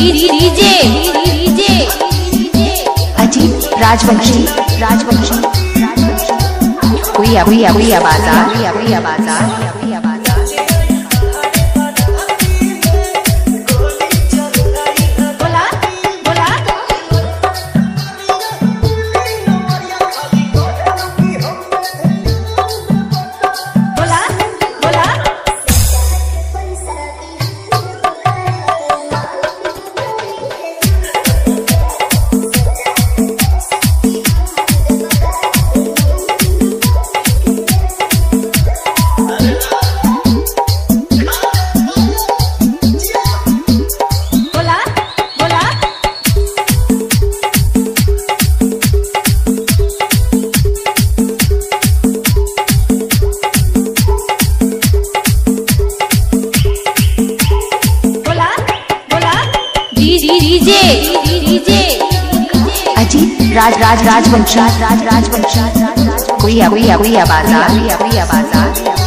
DJ DJ. Ajit Rajvanshi. Rajvanshi. कोई अभी अभी आवाज़ आ रही अभी आवाज़ आ रही डीजे डीजे अजीत, राज राज, राजवंशी। राज राज राजवंशी कोई कोई कोई बाज़ार कोई कोई बाज़ार। बोला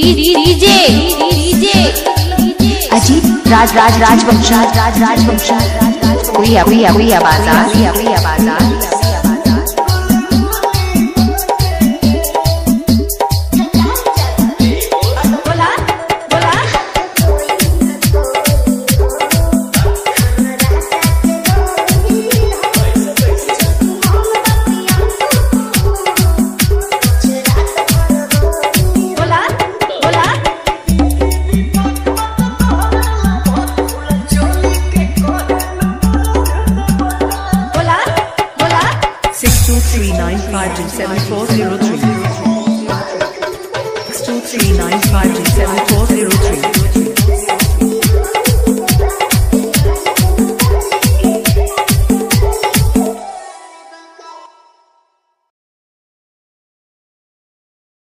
डीजे अजीत, राज राज राज राज राज राज राज प्रिया प्रिया प्रिया बाज़ार प्रिया प्रिया बाज़ार two three nine five two seven four zero three. Two three nine five two